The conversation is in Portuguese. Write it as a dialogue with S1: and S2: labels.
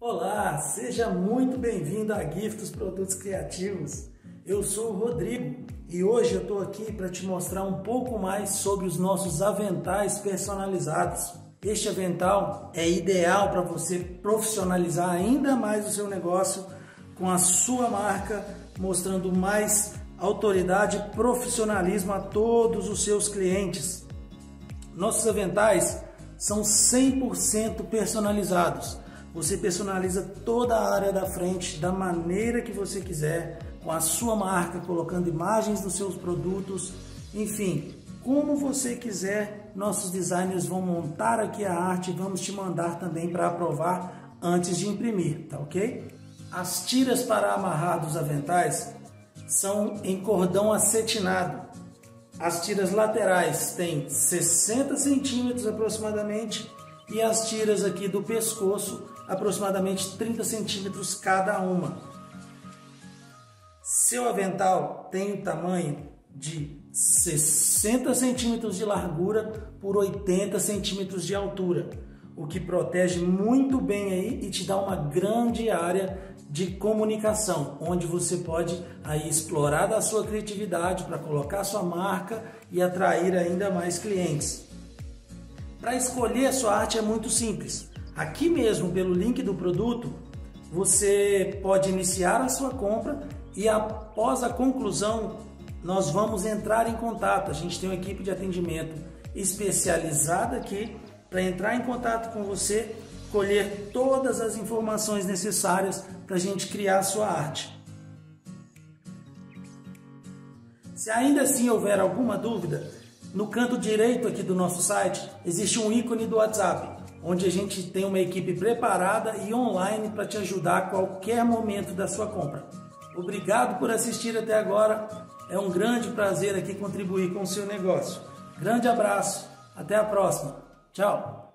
S1: Olá, seja muito bem-vindo a Giftos Produtos Criativos. Eu sou o Rodrigo e hoje eu estou aqui para te mostrar um pouco mais sobre os nossos aventais personalizados. Este avental é ideal para você profissionalizar ainda mais o seu negócio com a sua marca, mostrando mais autoridade e profissionalismo a todos os seus clientes. Nossos aventais são 100% personalizados. Você personaliza toda a área da frente da maneira que você quiser, com a sua marca, colocando imagens dos seus produtos, enfim, como você quiser, nossos designers vão montar aqui a arte e vamos te mandar também para aprovar antes de imprimir, tá ok? As tiras para amarrar dos aventais são em cordão acetinado. As tiras laterais têm 60 centímetros aproximadamente e as tiras aqui do pescoço aproximadamente 30 centímetros cada uma. Seu avental tem o tamanho de 60 centímetros de largura por 80 centímetros de altura, o que protege muito bem aí e te dá uma grande área de comunicação, onde você pode aí explorar da sua criatividade para colocar sua marca e atrair ainda mais clientes. Para escolher a sua arte é muito simples. Aqui mesmo, pelo link do produto, você pode iniciar a sua compra e após a conclusão, nós vamos entrar em contato. A gente tem uma equipe de atendimento especializada aqui para entrar em contato com você colher todas as informações necessárias para a gente criar a sua arte. Se ainda assim houver alguma dúvida, no canto direito aqui do nosso site existe um ícone do WhatsApp, onde a gente tem uma equipe preparada e online para te ajudar a qualquer momento da sua compra. Obrigado por assistir até agora. É um grande prazer aqui contribuir com o seu negócio. Grande abraço, até a próxima. Tchau!